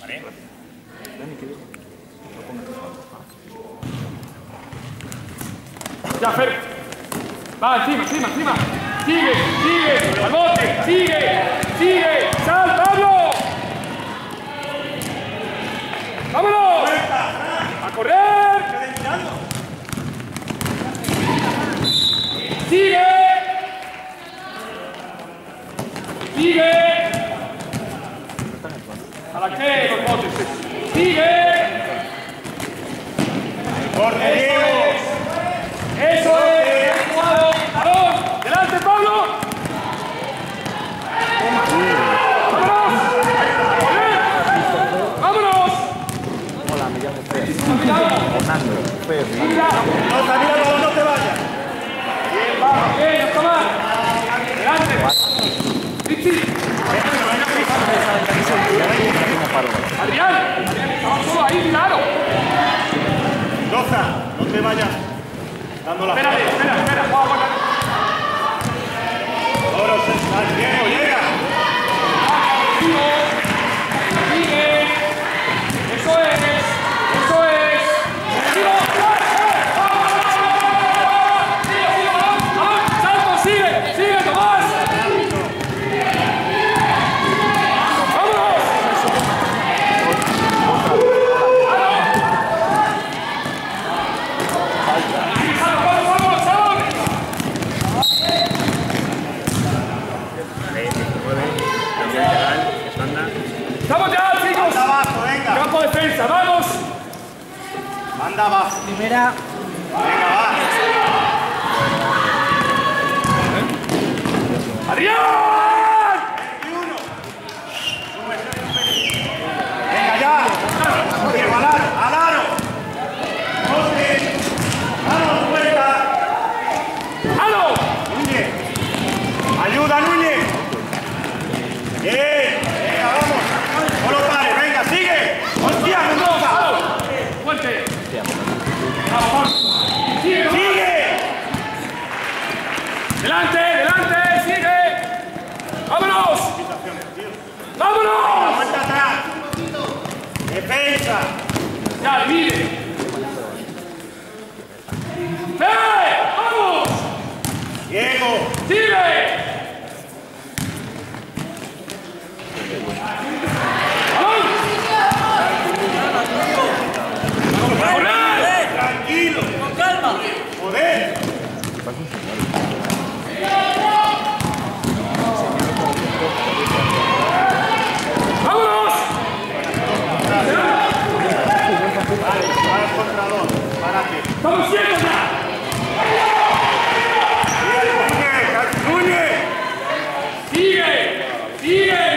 ¿Vale? Ya, Fer. Va, encima, encima, encima. Sigue, sigue, al bote, sigue, sigue. ¡Sal, Pablo! ¡Vámonos! ¡A correr! ¡Sigue! ¡Sigue! Aquele! No te vayas. Dando la Espérate, espera, espera, Ahora se está defensa, vamos. Manda va. Primera. Venga, va. Dale, mire. ¡Eh! ¡Vamos! ¡Diego! ¡Vamos! ¡Tranquilo! ¡Con calma! ¡Joder! Sigue, sigue.